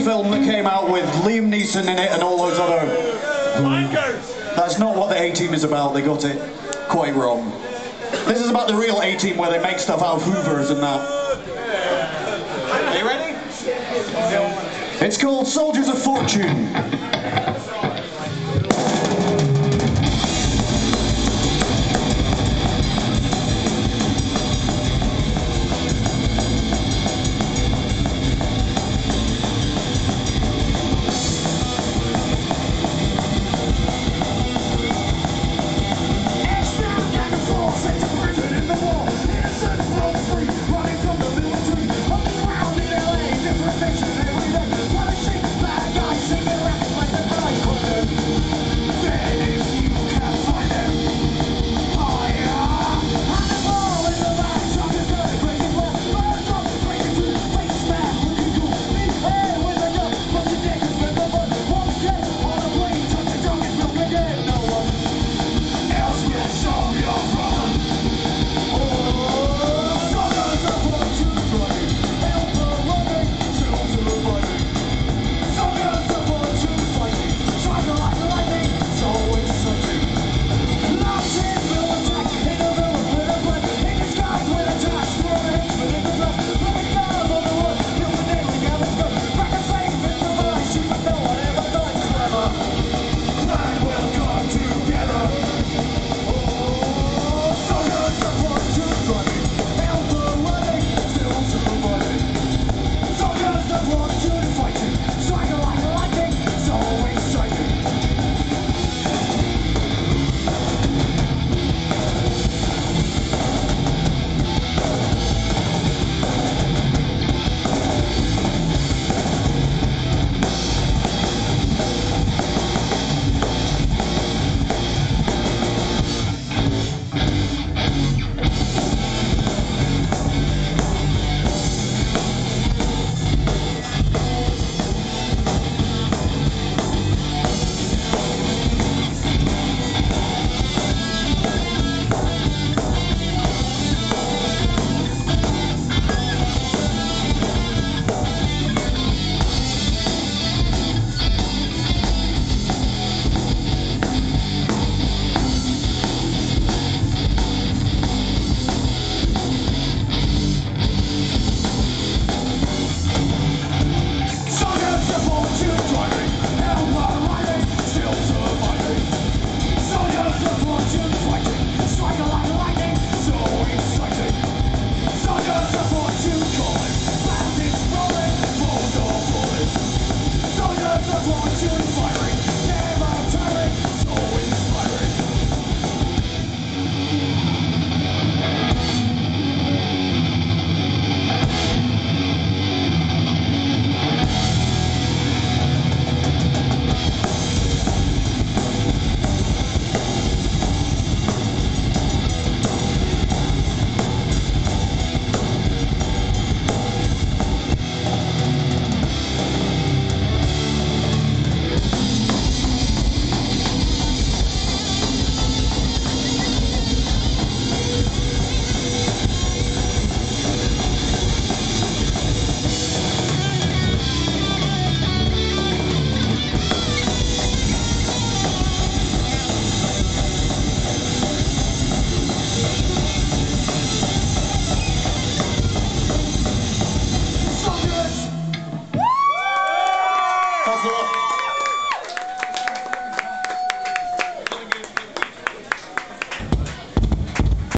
film that came out with Liam Neeson in it and all those other. That's not what the A Team is about. They got it quite wrong. This is about the real A Team where they make stuff out of Hoovers and that. Are you ready? It's called Soldiers of Fortune. ます